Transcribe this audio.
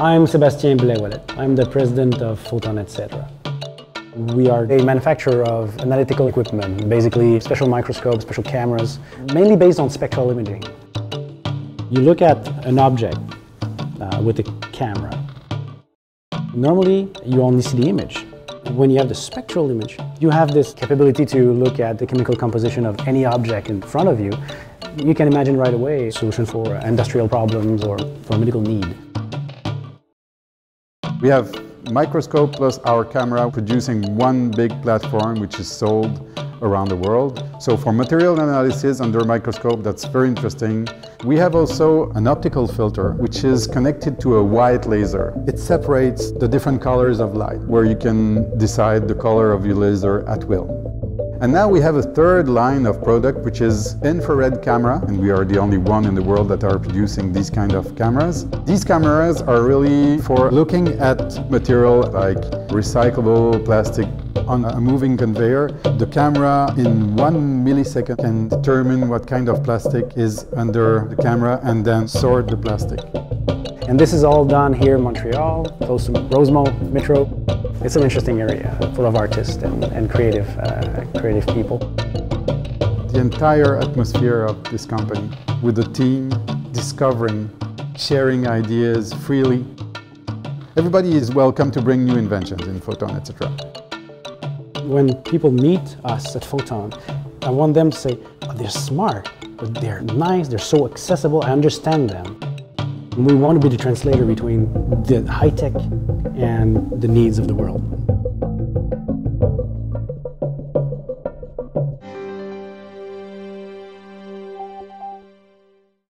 I'm Sébastien Blais-Ouellet. I'm the president of Photon Etc. We are a manufacturer of analytical equipment, basically special microscopes, special cameras, mainly based on spectral imaging. You look at an object uh, with a camera. Normally, you only see the image. When you have the spectral image, you have this capability to look at the chemical composition of any object in front of you. You can imagine right away a solution for industrial problems or for a medical need. We have microscope plus our camera producing one big platform which is sold around the world. So for material analysis under microscope, that's very interesting. We have also an optical filter which is connected to a white laser. It separates the different colors of light where you can decide the color of your laser at will. And now we have a third line of product, which is infrared camera, and we are the only one in the world that are producing these kind of cameras. These cameras are really for looking at material like recyclable plastic on a moving conveyor. The camera in one millisecond can determine what kind of plastic is under the camera and then sort the plastic. And this is all done here in Montreal, close to Rosemont Metro. It's an interesting area, full of artists and, and creative, uh, creative people. The entire atmosphere of this company, with the team discovering, sharing ideas freely. Everybody is welcome to bring new inventions in Photon, etc. When people meet us at Photon, I want them to say, oh, they're smart, but they're nice, they're so accessible, I understand them. We want to be the translator between the high tech and the needs of the world.